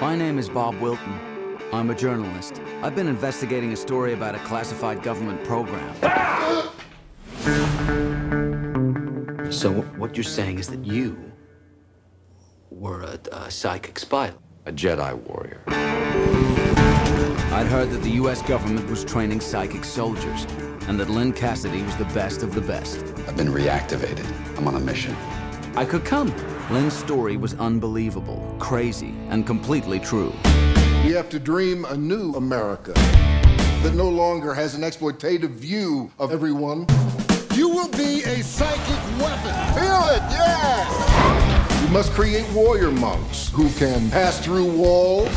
My name is Bob Wilton. I'm a journalist. I've been investigating a story about a classified government program. So what you're saying is that you were a, a psychic spy? A Jedi warrior. I'd heard that the U.S. government was training psychic soldiers, and that Lyn Cassady was the best of the best. I've been reactivated. I'm on a mission. I could come. Lyn's story was unbelievable, crazy, and completely true. We have to dream a new America that no longer has an exploitative view of everyone. You will be a psychic weapon. Feel it, yes! You must create warrior monks who can pass through walls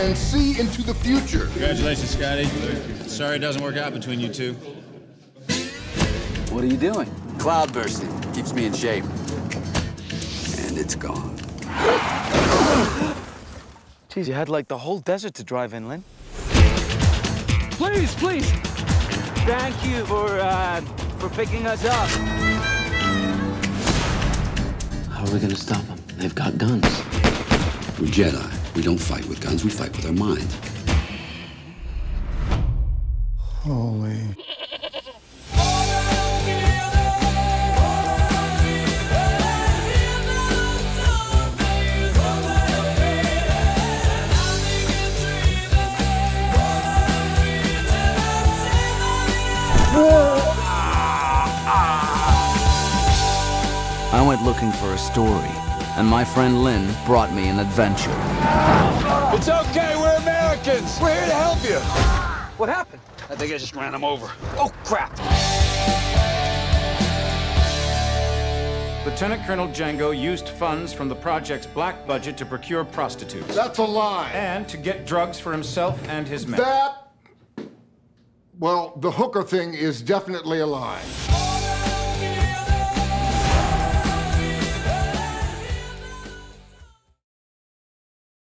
and see into the future. Congratulations, Scotty. Sorry it doesn't work out between you two. What are you doing? Cloud bursting. Keeps me in shape. And it's gone. Geez, you had like the whole desert to drive in, Lyn. Please, please! Thank you for, uh, for picking us up. How are we gonna stop them? They've got guns. We're Jedi. We don't fight with guns, we fight with our minds. Holy. I went looking for a story, and my friend Lyn brought me an adventure. It's okay, we're Americans. We're here to help you. What happened? I think I just ran him over. Oh, crap. Lieutenant Colonel Django used funds from the project's black budget to procure prostitutes That's a lie. and to get drugs for himself and his men. That. Well, the hooker thing is definitely a lie.